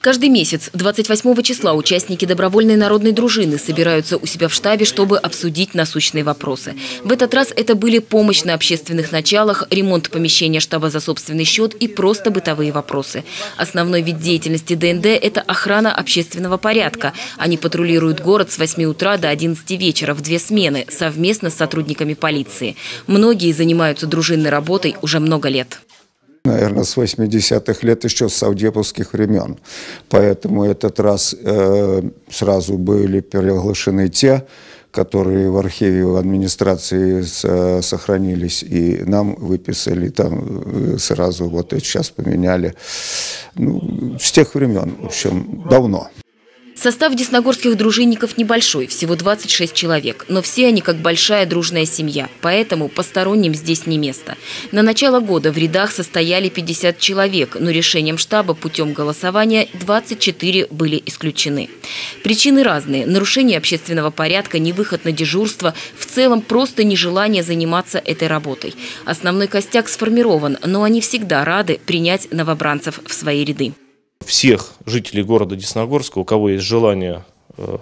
Каждый месяц 28 числа участники добровольной народной дружины собираются у себя в штабе, чтобы обсудить насущные вопросы. В этот раз это были помощь на общественных началах, ремонт помещения штаба за собственный счет и просто бытовые вопросы. Основной вид деятельности ДНД – это охрана общественного порядка. Они патрулируют город с 8 утра до 11 вечера в две смены совместно с сотрудниками полиции. Многие занимаются дружинной работой уже много лет наверное, с 80-х лет, еще с савдеповских времен. Поэтому этот раз э, сразу были приглашены те, которые в архиве в администрации с, сохранились, и нам выписали там э, сразу, вот и сейчас поменяли. Ну, с тех времен, в общем, давно. Состав десногорских дружинников небольшой, всего 26 человек, но все они как большая дружная семья, поэтому посторонним здесь не место. На начало года в рядах состояли 50 человек, но решением штаба путем голосования 24 были исключены. Причины разные – нарушение общественного порядка, невыход на дежурство, в целом просто нежелание заниматься этой работой. Основной костяк сформирован, но они всегда рады принять новобранцев в свои ряды всех жителей города Десногорска, у кого есть желание э,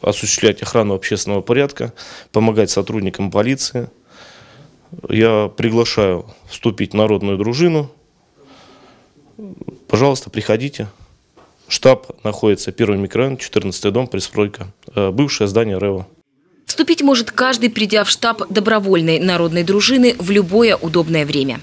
осуществлять охрану общественного порядка, помогать сотрудникам полиции. Я приглашаю вступить в народную дружину. Пожалуйста, приходите. Штаб находится первый микрорайон, 14 дом, Престройка, э, бывшее здание РЭВа. Вступить может каждый, придя в штаб добровольной народной дружины в любое удобное время.